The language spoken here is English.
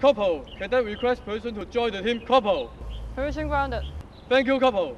Couple, can I request person to join the team? Couple. Permission granted. Thank you, couple.